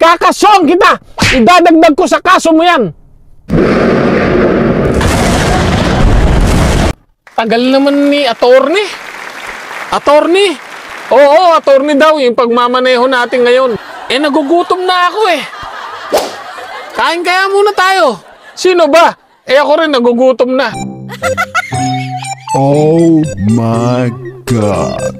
Kakasuhan kita! Idadagdag ko sa kaso mo yan! Tagal naman ni attorney. Attorney? Oo, attorney daw yung pagmamaneho natin ngayon. Eh, nagugutom na ako eh. Kain kaya muna tayo. Sino ba? Eh ako rin nagugutom na. Oh my god.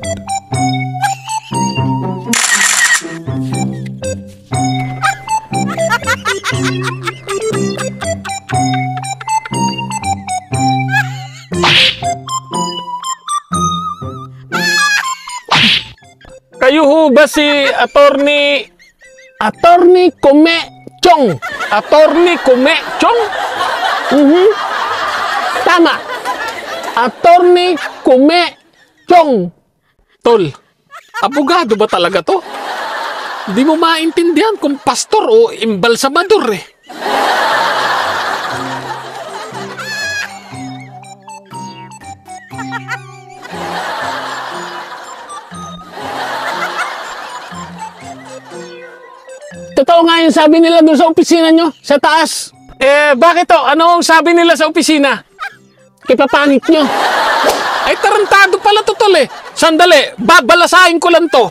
Ba si attorney... Attorney Kume Chong? Attorney Kume Chong? Mhm. Tama. Attorney Kume Chong. Tol, abogado ba talaga to? Hindi mo maintindihan kung pastor o imbalsamador eh. Totoo nga yung sabi nila doon sa opisina nyo, sa taas. Eh, bakit to? Ano ang sabi nila sa opisina? Kipapangit nyo. Ay, tarantado pala to, tol eh. Sandali, babalasahin ko lang to.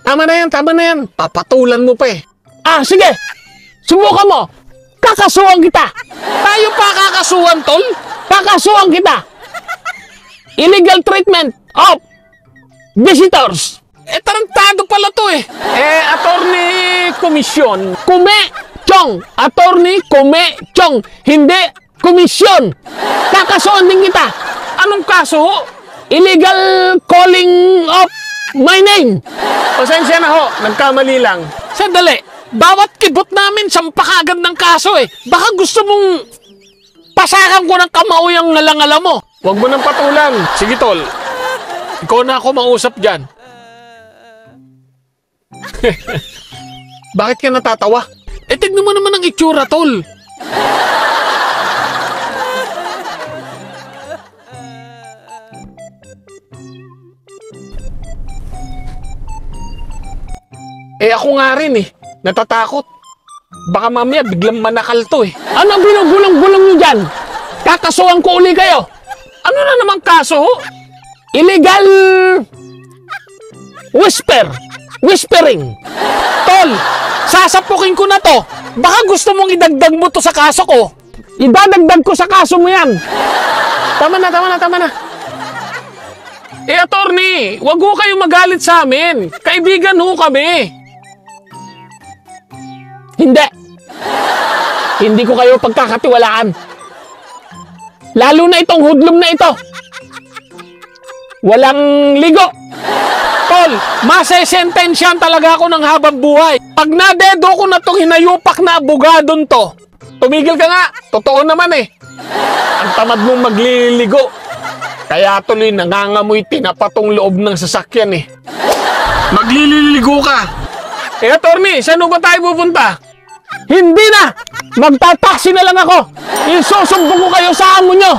Tama na yan, tama na yan. Papatulan mo pa eh. Ah, sige. Subukan mo. Kakasuhan kita. Tayo pa kakasuhan, tol? Kakasuhan kita. Illegal treatment of visitors. Eh, tarantado pala to eh. Eh, attorney komisyon. Kume Chong. Attorney Kume Chong. Hindi komisyon. Kakasuhan din kita. Anong kaso? Illegal calling of my name. Pasensya na ho. Nagkamali lang. Sandali. Bawat kibot namin, sampa kagad ng kaso eh. Baka gusto mong pasakan ko ng kamao yung ngalangala mo. Huwag mo nang patulan. Sige, tol. Ikaw na ako mausap dyan. Bakit ka natatawa? Eh, tignan mo naman ang itsura, tol. Eh, ako nga rin eh. Natatakot. Baka mamaya biglang manakal to eh. Ano binugulang-gulang nyo dyan? Kakasuhan ko uli kayo. Ano na naman kaso? Illegal whisper. Whispering. Tol, sasapukin ko na to. Baka gusto mong idagdag mo to sa kaso ko. Idadagdag ko sa kaso mo yan. Tama na, tama na, tama na. Eh, attorney, wag ho kayo magalit sa amin. Kaibigan ho kami. Hindi. Hindi ko kayo pagkakatiwalaan. Lalo na itong hudlom na ito. Walang ligo. Tol, masesentensyan talaga ako ng habang buhay. Pag nadedo ko na itong hinayupak na abogadon to, tumigil ka nga. Totoo naman eh. Ang tamad mong magliligo. Kaya tuloy nangangamoy tinapatong loob ng sasakyan eh. Maglililigo ka. Eh, attorney, saan ba tayo pupunta? Hindi na! Magtataksi na lang ako! Isusumbong ko kayo sa amo nyo!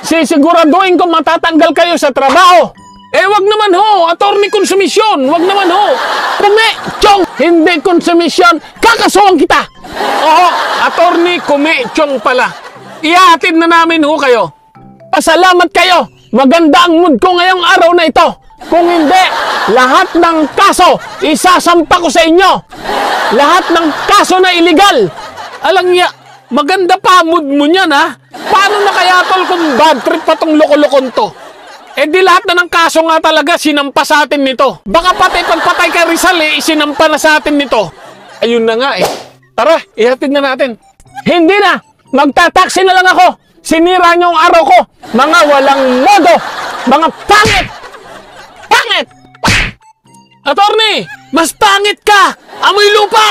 Sisiguraduhin ko matatanggal kayo sa trabaho! Eh, wag naman ho! Attorney konsumisyon! Wag naman ho! Kume! Chong! Hindi konsumisyon! Kakasuhan kita! Oo, attorney kume chong pala. Ihahatid na namin ho kayo. Pasalamat kayo! Maganda ang mood ko ngayong araw na ito! Kung hindi, lahat ng kaso isasampa ko sa inyo! Lahat ng kaso na illegal! Alang niya, maganda pa mood mo niyan ha? Paano na kaya tol kung bad trip pa tong loko-lokon to? Eh di lahat na ng kaso nga talaga sinampa sa atin nito. Baka pati pagpatay kay Rizal eh, isinampa na sa atin nito. Ayun na nga eh. Tara, ihatid na natin. Hindi na! Magtataksi na lang ako! Sinira niyo ang araw ko! Mga walang modo! Mga pangit! Pangit! Attorney! Mas pangit ka! Amoy lupa!